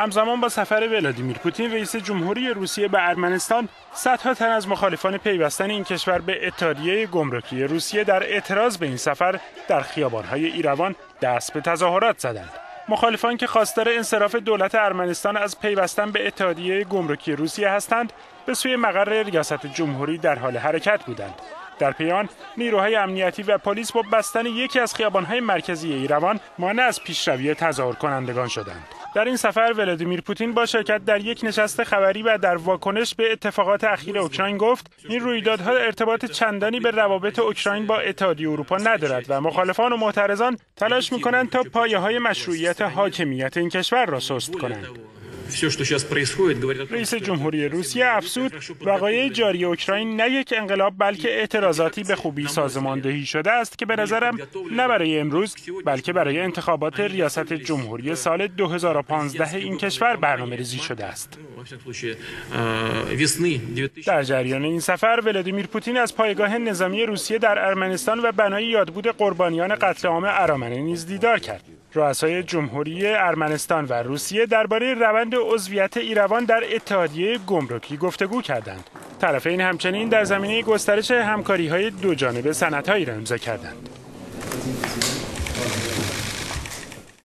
همزمان با سفر ولادیمیر پوتین رئیس جمهوری روسیه به ارمنستان صدها تن از مخالفان پیوستن این کشور به اتحادیه گمرکی روسیه در اعتراض به این سفر در خیابانهای ایروان دست به تظاهرات زدند. مخالفان که خواستار انصراف دولت ارمنستان از پیوستن به اتحادیه گمرکی روسیه هستند به سوی مقر ریاست جمهوری در حال حرکت بودند. در پیان نیروهای امنیتی و پلیس با بستن یکی از خیابانهای مرکزی ایروان مانع از پیشروی تظاهر کنندگان شدند. در این سفر ولادیمیر پوتین با شرکت در یک نشست خبری و در واکنش به اتفاقات اخیر اوکراین گفت این رویدادها ارتباط چندانی به روابط اوکراین با اتحادیه اروپا ندارد و مخالفان و معترضان تلاش می‌کنند تا پایه های مشروعیت حاکمیت این کشور را سست کنند. رئیس جمهوری روسیه افسود وقایع جاری اوکراین نه یک انقلاب بلکه اعتراضاتی به خوبی سازماندهی شده است که به نظرم نه برای امروز بلکه برای انتخابات ریاست جمهوری سال 2015 این کشور برنامه ریزی شده است در جریان این سفر ولادیمیر پوتین از پایگاه نظامی روسیه در ارمنستان و بنای یادبود قربانیان قتل عام ارامنه نیز دیدار کرد رؤسای جمهوری ارمنستان و روسیه درباره روند عضویت ایروان در اتحادیه گمرکی گفتگو کردند. طرفین همچنین در زمینه گسترش همکاری های دو جانبه را امضا کردند.